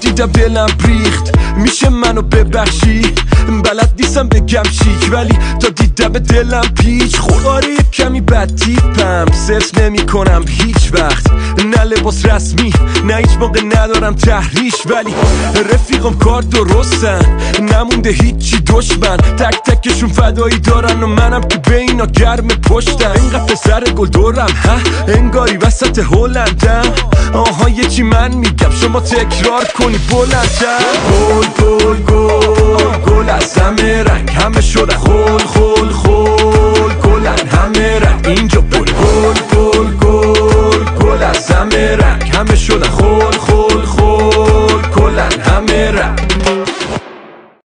دیدم دلم ریخت. میشه منو ببخشی؟ بلد نیستم بگم شیک ولی تا دیدم دلم پیچ. خوراره کمی بد تیپم. صرف نمی کنم هیچ وقت. نه لباس رسمی نه هیچ موقع ندارم تحریش. ولی رفیقم کار درستن. نمونده هیچی دشمن. تک تکشون فدایی دارن و منم که به اینا گرم پشتم. اینقدر پسر گل دورم ها؟ انگاری وسط یه چی من میگم؟ شما تکرار کنی بلندم گل گل گل گل از همه رنگ. همه شدن خول خول خول گلن همه رنگ. اینجا بول گل گل گل گل از همه رنگ. همه شدن خول خول خول گلن همه رنگ.